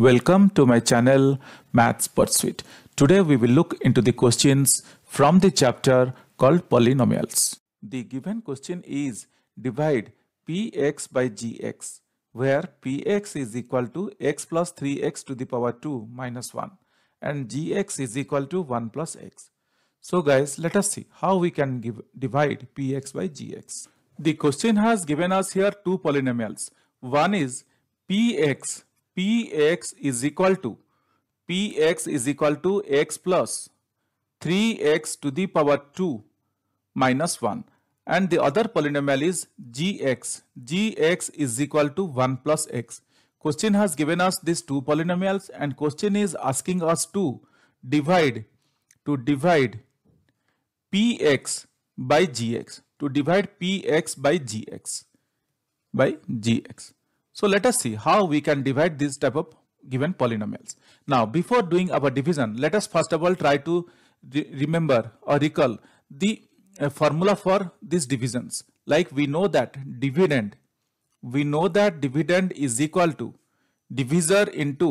Welcome to my channel Maths Pursuit. Today we will look into the questions from the chapter called polynomials. The given question is divide px by gx where px is equal to x plus 3x to the power 2 minus 1 and gx is equal to 1 plus x. So guys let us see how we can give, divide px by gx. The question has given us here two polynomials. One is px px is equal to px is equal to x plus 3x to the power 2 minus 1 and the other polynomial is gx gx is equal to 1 plus x. Question has given us these two polynomials and question is asking us to divide to divide px by gx to divide px by gx by gx so let us see how we can divide this type of given polynomials. Now before doing our division, let us first of all try to re remember or recall the uh, formula for these divisions. Like we know that dividend, we know that dividend is equal to divisor into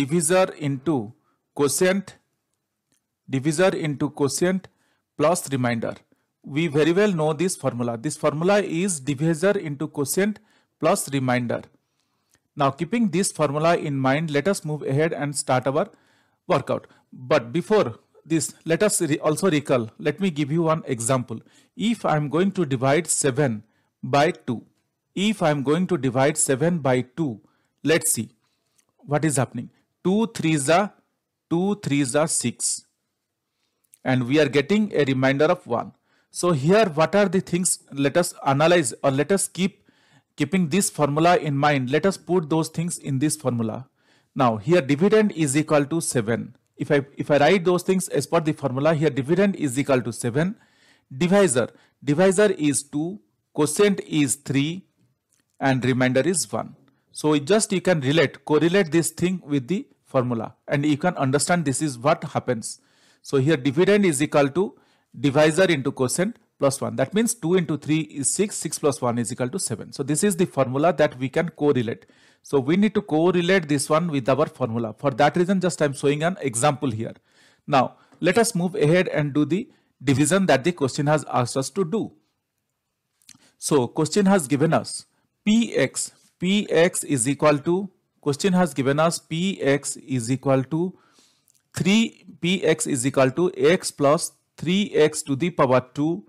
divisor into quotient divisor into quotient plus remainder. We very well know this formula. This formula is divisor into quotient plus remainder. Now keeping this formula in mind, let us move ahead and start our workout. But before this, let us re also recall, let me give you one example. If I am going to divide 7 by 2, if I am going to divide 7 by 2, let's see what is happening. 2 3s are 2 3s are 6 and we are getting a remainder of 1. So here what are the things let us analyze or let us keep Keeping this formula in mind, let us put those things in this formula. Now here dividend is equal to 7. If I, if I write those things as per the formula, here dividend is equal to 7. Divisor, divisor is 2, quotient is 3 and remainder is 1. So just you can relate, correlate this thing with the formula and you can understand this is what happens. So here dividend is equal to divisor into quotient plus 1. That means 2 into 3 is 6, 6 plus 1 is equal to 7. So this is the formula that we can correlate. So we need to correlate this one with our formula. For that reason just I am showing an example here. Now let us move ahead and do the division that the question has asked us to do. So question has given us px, px is equal to, question has given us px is equal to 3, px is equal to x plus 3x to the power 2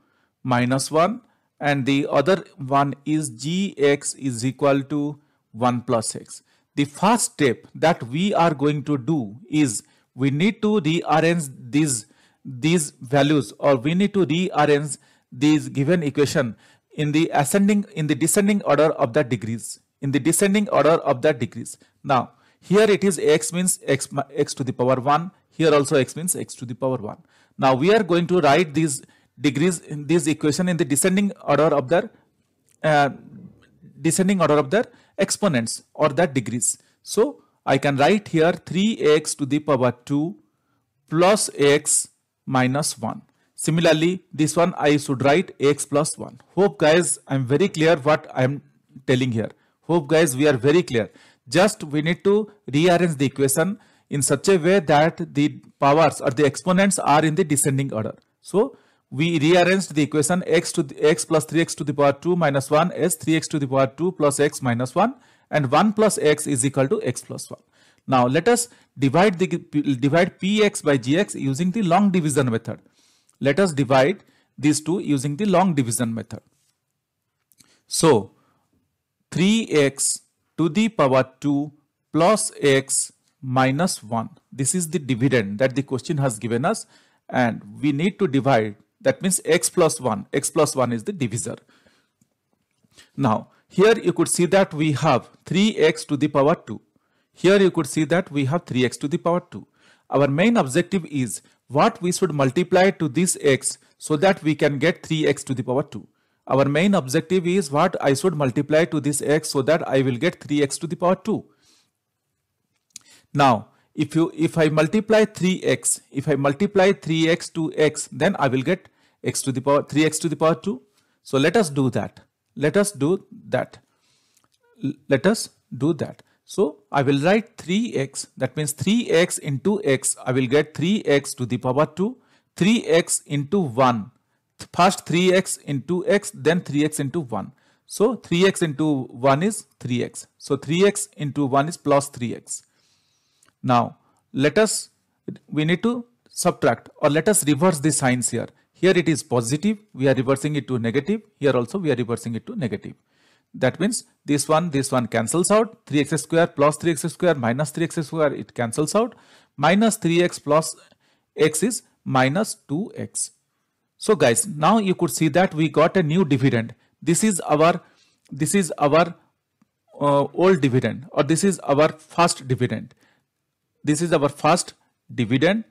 minus 1 and the other one is gx is equal to 1 plus x. The first step that we are going to do is we need to rearrange these these values or we need to rearrange these given equation in the ascending in the descending order of the degrees in the descending order of the degrees. Now here it is x means x, x to the power 1 here also x means x to the power 1. Now we are going to write these degrees in this equation in the descending order of their uh, descending order of their exponents or their degrees. So I can write here 3x to the power 2 plus x minus 1. Similarly, this one I should write x plus 1. Hope guys I am very clear what I am telling here. Hope guys we are very clear. Just we need to rearrange the equation in such a way that the powers or the exponents are in the descending order. So we rearranged the equation x to the, x plus 3x to the power 2 minus 1 as 3x to the power 2 plus x minus 1 and 1 plus x is equal to x plus 1. Now let us divide the divide px by gx using the long division method. Let us divide these two using the long division method. So 3x to the power 2 plus x minus 1. This is the dividend that the question has given us and we need to divide that means x plus 1. x plus 1 is the divisor. Now, here you could see that we have 3x to the power 2. Here you could see that we have 3x to the power 2. Our main objective is what we should multiply to this x so that we can get 3x to the power 2. Our main objective is what I should multiply to this x so that I will get 3x to the power 2. Now, if you if I multiply 3x, if I multiply 3x to x, then I will get x to the power 3x to the power 2. So let us do that. Let us do that. Let us do that. So I will write 3x that means 3x into x I will get 3x to the power 2 3x into 1 first 3x into x then 3x into 1 so 3x into 1 is 3x so 3x into 1 is plus 3x now let us we need to subtract or let us reverse the signs here here it is positive we are reversing it to negative. Here also we are reversing it to negative. That means this one this one cancels out. 3x square plus 3x square minus 3x square it cancels out. Minus 3x plus x is minus 2x so guys now you could see that we got a new dividend. This is our this is our uh, old dividend or this is our first dividend. This is our first dividend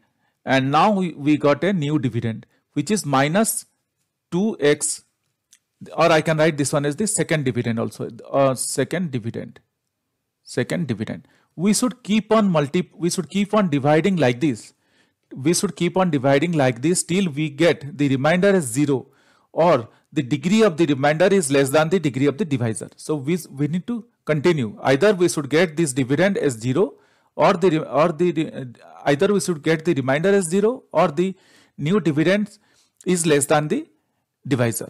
and now we, we got a new dividend which is minus 2x or I can write this one as the second dividend also uh, second dividend second dividend we should keep on multi we should keep on dividing like this we should keep on dividing like this till we get the remainder as 0 or the degree of the remainder is less than the degree of the divisor. So we, we need to continue. Either we should get this dividend as 0 or the or the either we should get the remainder as 0 or the new dividend is less than the divisor.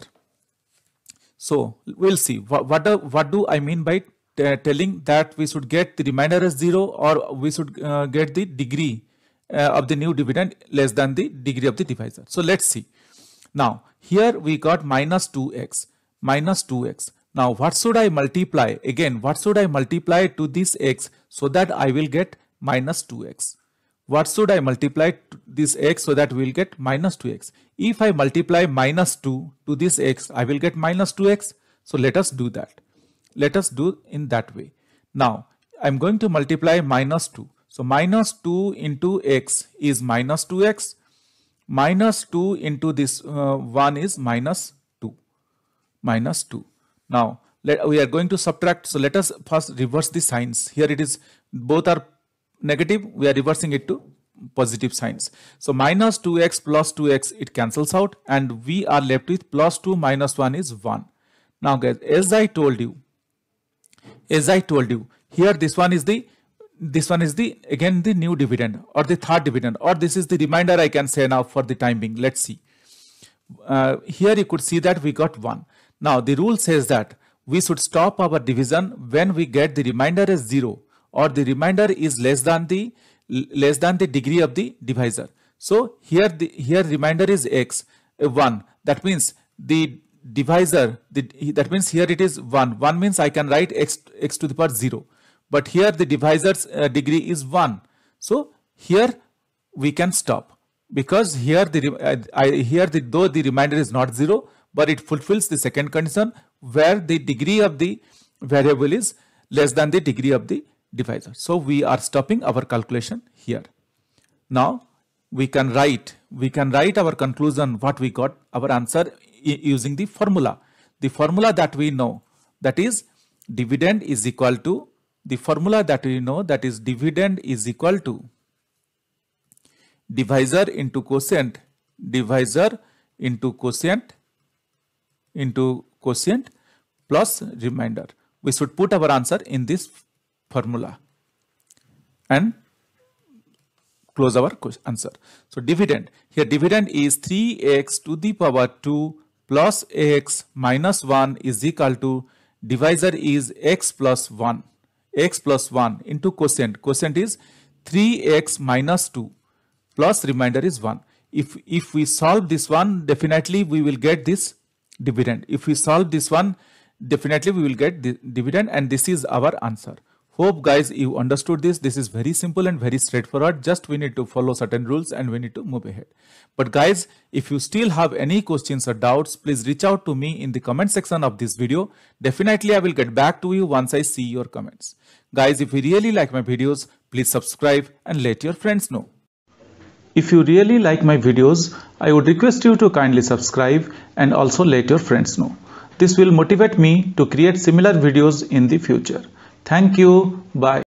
So we'll see what what do, what do I mean by telling that we should get the remainder as 0 or we should uh, get the degree uh, of the new dividend less than the degree of the divisor. So let's see. Now here we got minus 2x minus 2x. Now what should I multiply? Again what should I multiply to this x so that I will get minus 2x. What should I multiply this x so that we will get minus 2x? If I multiply minus 2 to this x, I will get minus 2x. So let us do that. Let us do in that way. Now I'm going to multiply minus 2. So minus 2 into x is minus 2x. Minus 2 into this uh, 1 is minus 2. Minus 2. Now let, we are going to subtract. So let us first reverse the signs. Here it is both are negative. We are reversing it to positive signs. So minus 2x plus 2x it cancels out and we are left with plus 2 minus 1 is 1. Now guys as I told you as I told you here this one is the this one is the again the new dividend or the third dividend or this is the remainder I can say now for the time being. Let's see. Uh, here you could see that we got 1. Now the rule says that we should stop our division when we get the remainder as 0 or the remainder is less than the less than the degree of the divisor. So here the here remainder is x uh, 1 that means the divisor the, that means here it is 1 1 means I can write x x to the power 0 but here the divisor's uh, degree is 1 so here we can stop. Because here the uh, I, here the though the remainder is not 0 but it fulfills the second condition where the degree of the variable is less than the degree of the divisor so we are stopping our calculation here. Now we can write we can write our conclusion what we got our answer using the formula. The formula that we know that is dividend is equal to the formula that we know that is dividend is equal to divisor into quotient divisor into quotient into quotient plus remainder. We should put our answer in this formula and close our answer so dividend here dividend is 3x to the power 2 plus x minus 1 is equal to divisor is x plus 1 x plus 1 into quotient. Quotient is 3x minus 2 plus remainder is 1. If, if we solve this one, definitely we will get this dividend. If we solve this one, definitely we will get the dividend and this is our answer. Hope guys you understood this. This is very simple and very straightforward. Just we need to follow certain rules and we need to move ahead. But guys, if you still have any questions or doubts, please reach out to me in the comment section of this video. Definitely I will get back to you once I see your comments. Guys, if you really like my videos, please subscribe and let your friends know. If you really like my videos, I would request you to kindly subscribe and also let your friends know. This will motivate me to create similar videos in the future. Thank you. Bye.